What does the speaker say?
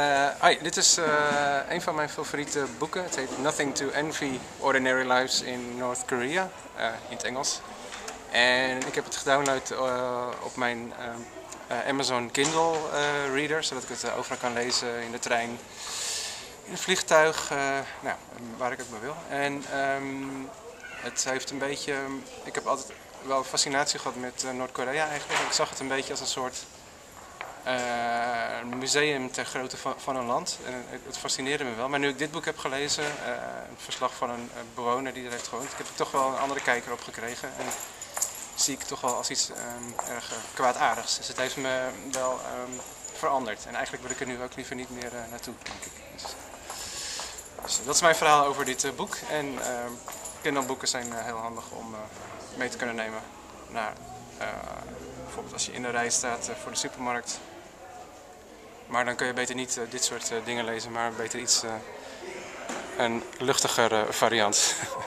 Uh, hi, dit is uh, een van mijn favoriete boeken. Het heet Nothing to Envy Ordinary Lives in North Korea, uh, in het Engels. En ik heb het gedownload op mijn Amazon Kindle reader, zodat ik het overal kan lezen in de trein, in het vliegtuig, nou, waar ik ook maar wil. En um, het heeft een beetje, ik heb altijd wel fascinatie gehad met Noord-Korea eigenlijk. Ik zag het een beetje als een soort museum ter grootte van, van, een land. En het fascineerde me wel. Maar nu ik dit boek heb gelezen, uh, een verslag van een, bewoner die er heeft gewoond, ik heb er toch wel een andere kijker op gekregen. En zie ik toch wel als iets um, erg uh, kwaadaardigs. Dus het heeft me wel um, veranderd. En eigenlijk wil ik er nu ook liever niet meer uh, naartoe, denk ik. Dus, dus, dat is mijn verhaal over dit boek. En kinderboeken zijn heel handig om mee te kunnen nemen naar bijvoorbeeld als je in de rij staat voor de supermarkt maar dan kun je beter niet uh, dit soort uh, dingen lezen, maar beter iets, uh, een luchtiger variant.